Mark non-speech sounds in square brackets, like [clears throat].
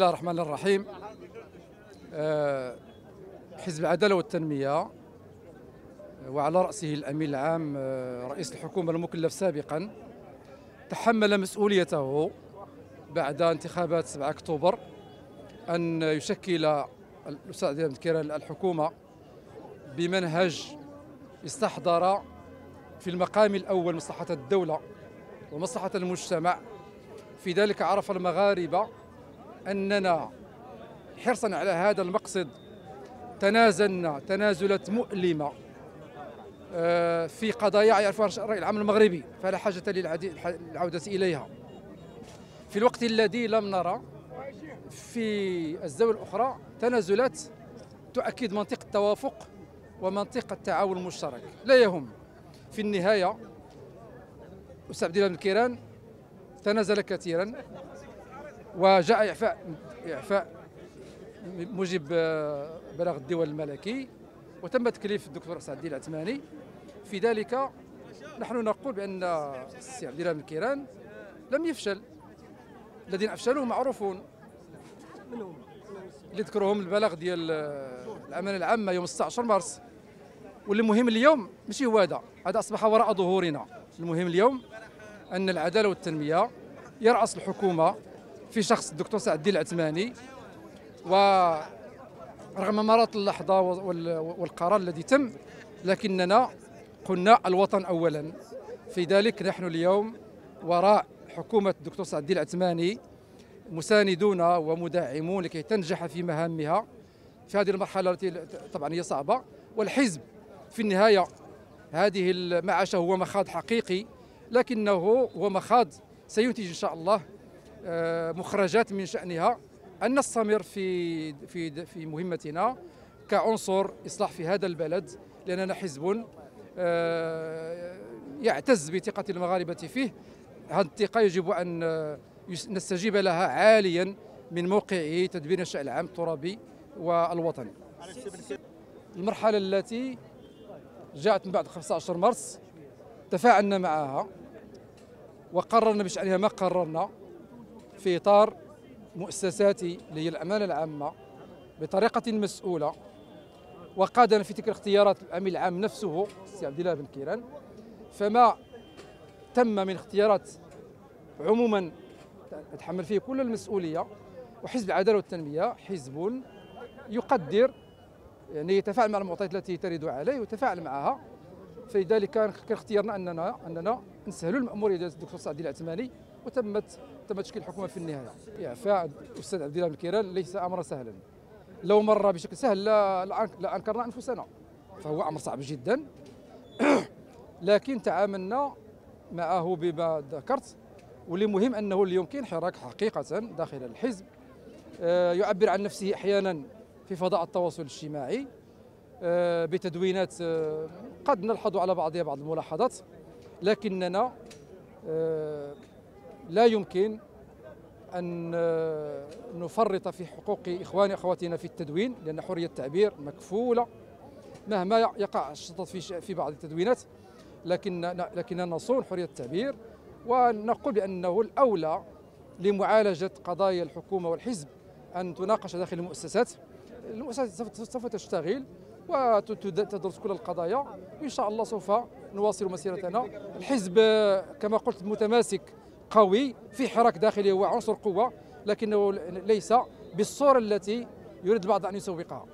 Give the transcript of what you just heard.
الله الرحمن الرحيم. آه، حزب العدالة والتنمية وعلى رأسه الأمين العام آه، رئيس الحكومة المكلف سابقا تحمل مسؤوليته بعد انتخابات 7 أكتوبر أن يشكل الأستاذ عبد الكيران الحكومة بمنهج استحضر في المقام الأول مصلحة الدولة ومصلحة المجتمع. في ذلك عرف المغاربة أننا حرصا على هذا المقصد. تنازلنا تنازلات مؤلمة آه، في قضايا يعرفها الرأي العام المغربي فلا حاجة للعودة إليها. في الوقت الذي لم نرى في الزاوية الأخرى تنازلات تؤكد منطق التوافق ومنطق التعاون المشترك. لا يهم. في النهاية أستاذ عبد الله بن كيران تنازل كثيرا. وجاء إعفاء إعفاء موجب آه، بلاغ الديوان الملكي وتم تكليف الدكتور سعد الدين العثماني. في ذلك نحن نقول بأن السي عبد الله بن كيران لم يفشل. الذين أفشلوا معروفون. اللي ذكرهم البلاغ ديال آه، الأمانة العامة يوم 16 مارس. واللي مهم اليوم ماشي هو هذا. هذا أصبح وراء ظهورنا. المهم اليوم أن العدالة والتنمية يرأس الحكومة. في شخص الدكتور سعد الدين العثماني ورغم مرات اللحظة والقرار الذي تم لكننا قلنا الوطن أولا. في ذلك نحن اليوم وراء حكومة الدكتور سعد الدين العثماني مساندون ومدعمون لكي تنجح في مهامها في هذه المرحلة التي طبعا هي صعبة. والحزب في النهاية هذه المعاشة هو مخاض حقيقي لكنه هو مخاض سينتج إن شاء الله مخرجات من شأنها أن نستمر في في في مهمتنا كعنصر إصلاح في هذا البلد لأننا حزب آه، يعتز بثقة المغاربة فيه. هذه الثقة يجب أن نستجيب لها عاليا من موقع تدبير الشأن العام الترابي والوطني. المرحلة التي جاءت من بعد 15 مارس تفاعلنا معها وقررنا بشأنها ما قررنا. في إطار مؤسساتي اللي هي الأمانة العامة بطريقة مسؤولة وقادنا في تلك الاختيارات الأمين العام نفسه السي عبد الله بن كيران. فما تم من اختيارات عموما يتحمل فيه كل المسؤولية وحزب العدالة والتنمية حزب يقدر يعني يتفاعل مع المعطيات التي ترد عليه ويتفاعل معها. فلذلك كان اختيارنا اننا أننا نسهلوا المأمورية ديال الدكتور سعد العثماني وتمت تم تشكيل الحكومة في النهاية. اعفاء الأستاذ عبد الله بن كيران ليس امرا سهلا. لو مر بشكل سهل لا, لا أنكرنا أنفسنا. فهو أمر صعب جدا. [clears throat] لكن تعاملنا معه بما ذكرت واللي مهم أنه اليوم كاين حراك حقيقة داخل الحزب آه، يعبر عن نفسه أحيانا في فضاء التواصل الاجتماعي. بتدوينات آه، قد نلحظ على بعضها بعض الملاحظات لكننا لا يمكن أن نفرط في حقوق إخواني أخواتنا في التدوين لأن حرية التعبير مكفولة مهما يقع الشطط في في بعض التدوينات لكن لكننا نصون حرية التعبير ونقول بأنه الأولى لمعالجة قضايا الحكومة والحزب أن تناقش داخل المؤسسات. المؤسسات سوف تشتغل وتدرس كل القضايا. وإن شاء الله سوف نواصل مسيرتنا. الحزب كما قلت متماسك قوي في حراك داخلي هو عنصر قوة لكنه ليس بالصورة التي يريد البعض أن يسوقها.